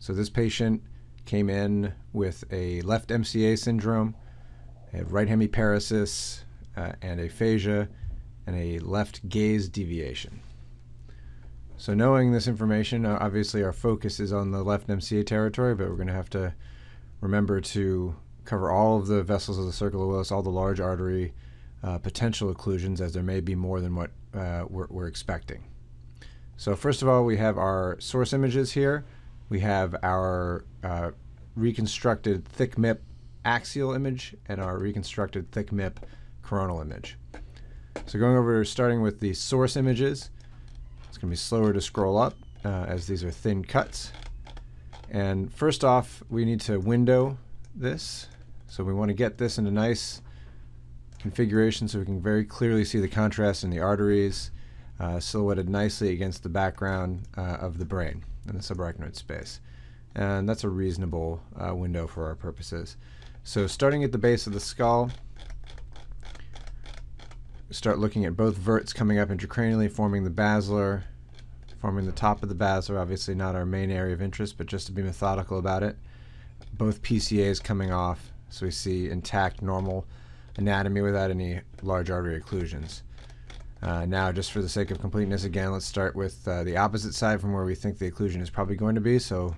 So this patient came in with a left MCA syndrome, a right hemiparesis, uh, and aphasia, and a left gaze deviation. So knowing this information, uh, obviously our focus is on the left MCA territory, but we're going to have to remember to cover all of the vessels of the circle Willis, all the large artery uh, potential occlusions, as there may be more than what uh, we're, we're expecting. So first of all, we have our source images here. We have our uh, reconstructed thick MIP axial image and our reconstructed thick MIP coronal image. So going over, starting with the source images, it's going to be slower to scroll up uh, as these are thin cuts. And first off, we need to window this. So we want to get this in a nice configuration so we can very clearly see the contrast in the arteries silhouetted nicely against the background uh, of the brain in the subarachnoid space. And that's a reasonable uh, window for our purposes. So starting at the base of the skull, start looking at both verts coming up intracranially, forming the basilar, forming the top of the basilar, obviously not our main area of interest, but just to be methodical about it. Both PCAs coming off, so we see intact, normal anatomy without any large artery occlusions. Uh, now, just for the sake of completeness, again, let's start with uh, the opposite side from where we think the occlusion is probably going to be. So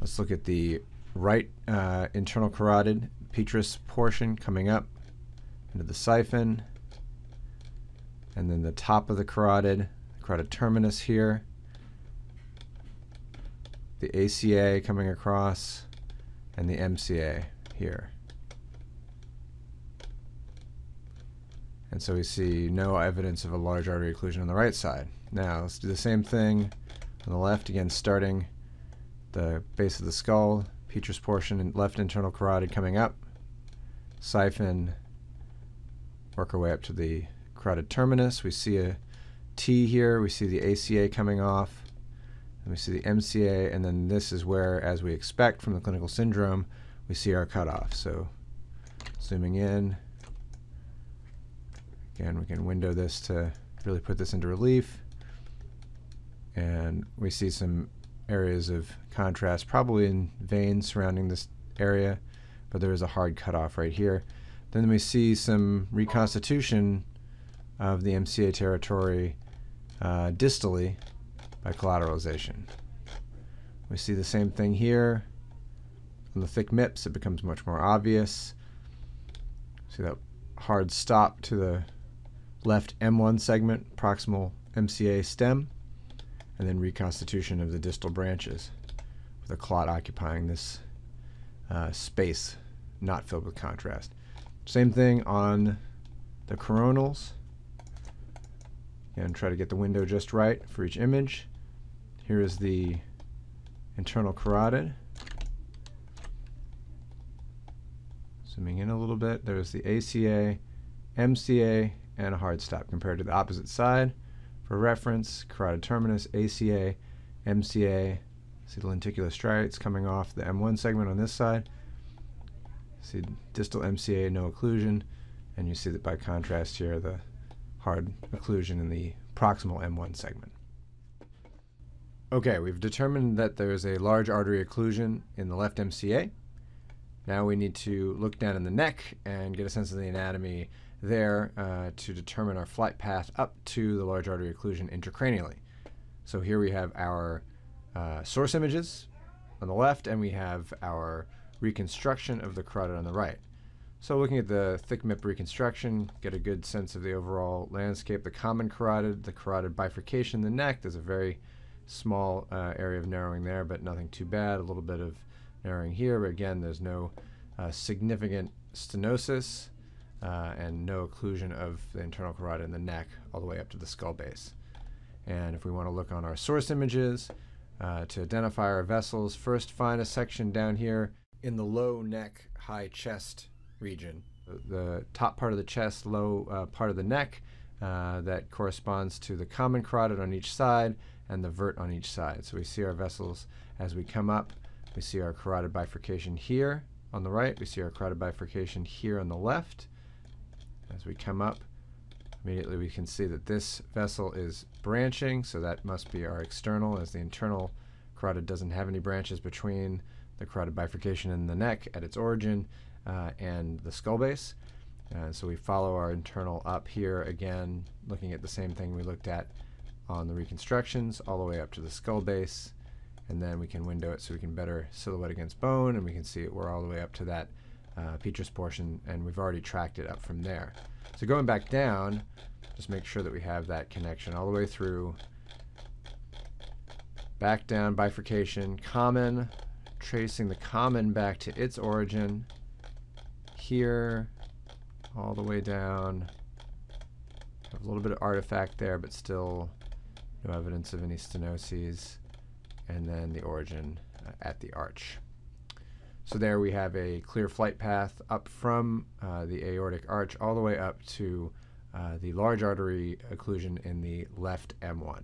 let's look at the right uh, internal carotid petrous portion coming up into the siphon, and then the top of the carotid, carotid terminus here, the ACA coming across, and the MCA here. And so we see no evidence of a large artery occlusion on the right side. Now let's do the same thing on the left, again starting the base of the skull, petrous portion and left internal carotid coming up, siphon, work our way up to the carotid terminus. We see a T here, we see the ACA coming off, and we see the MCA, and then this is where, as we expect from the clinical syndrome, we see our cutoff. So zooming in, Again, we can window this to really put this into relief. And we see some areas of contrast, probably in veins surrounding this area, but there is a hard cutoff right here. Then we see some reconstitution of the MCA territory uh, distally by collateralization. We see the same thing here. On the thick MIPS, it becomes much more obvious. See that hard stop to the left M1 segment, proximal MCA stem, and then reconstitution of the distal branches with a clot occupying this uh, space not filled with contrast. Same thing on the coronals. And try to get the window just right for each image. Here is the internal carotid. Zooming in a little bit, there's the ACA, MCA, and a hard stop compared to the opposite side. For reference, carotid terminus, ACA, MCA, see the lenticulostriates coming off the M1 segment on this side. See distal MCA, no occlusion, and you see that by contrast here, the hard occlusion in the proximal M1 segment. Okay, we've determined that there is a large artery occlusion in the left MCA. Now we need to look down in the neck and get a sense of the anatomy there uh, to determine our flight path up to the large artery occlusion intracranially. So here we have our uh, source images on the left, and we have our reconstruction of the carotid on the right. So looking at the thick MIP reconstruction, get a good sense of the overall landscape. The common carotid, the carotid bifurcation, the neck, there's a very small uh, area of narrowing there, but nothing too bad. A little bit of narrowing here, but again, there's no uh, significant stenosis uh, and no occlusion of the internal carotid in the neck all the way up to the skull base. And if we want to look on our source images uh, to identify our vessels, first find a section down here in the low neck, high chest region. The top part of the chest, low uh, part of the neck, uh, that corresponds to the common carotid on each side and the vert on each side. So we see our vessels as we come up. We see our carotid bifurcation here on the right. We see our carotid bifurcation here on the left. As we come up, immediately we can see that this vessel is branching, so that must be our external as the internal Carotid doesn't have any branches between the carotid bifurcation in the neck at its origin uh, and the skull base. Uh, so we follow our internal up here again, looking at the same thing we looked at on the reconstructions, all the way up to the skull base, and then we can window it so we can better silhouette against bone, and we can see it, we're all the way up to that uh, petrous portion, and we've already tracked it up from there. So going back down, just make sure that we have that connection all the way through. Back down, bifurcation, common, tracing the common back to its origin. Here, all the way down. Have a little bit of artifact there, but still no evidence of any stenoses. And then the origin uh, at the arch. So there we have a clear flight path up from uh, the aortic arch all the way up to uh, the large artery occlusion in the left M1.